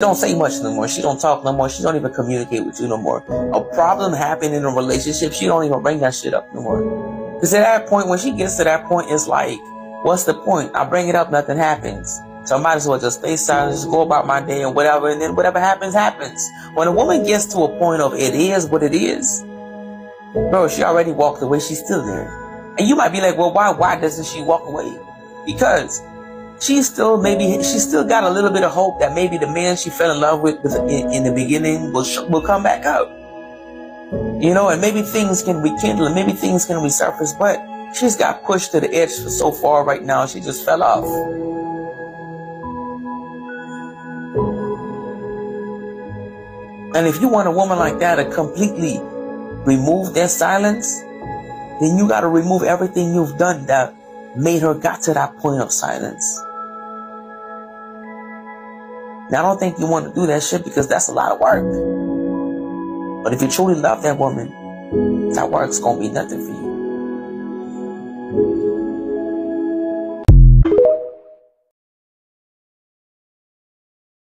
don't say much no more. She don't talk no more. She don't even communicate with you no more. A problem happened in a relationship. She don't even bring that shit up no more. Because at that point, when she gets to that point, it's like, what's the point? I bring it up, nothing happens. So I might as well just stay silent, just go about my day and whatever, and then whatever happens, happens. When a woman gets to a point of it is what it is, bro, she already walked away, she's still there. And you might be like, well, why, why doesn't she walk away? Because she still maybe she still got a little bit of hope that maybe the man she fell in love with in, in the beginning will will come back up. You know, and maybe things can rekindle, and maybe things can resurface. But she's got pushed to the edge so far right now. She just fell off. And if you want a woman like that to completely remove their silence, then you got to remove everything you've done that made her got to that point of silence. Now, I don't think you want to do that shit because that's a lot of work. But if you truly love that woman, that work's gonna be nothing for you.